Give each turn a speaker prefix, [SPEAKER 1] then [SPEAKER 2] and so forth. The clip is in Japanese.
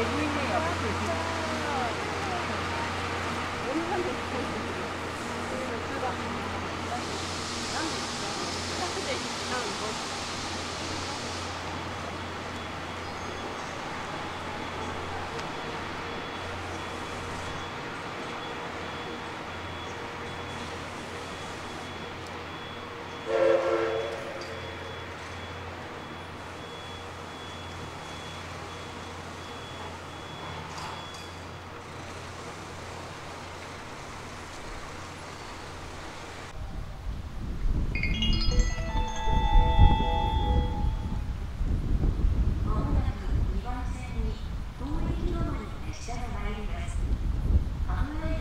[SPEAKER 1] えぐいねやばい。
[SPEAKER 2] 車が参ります。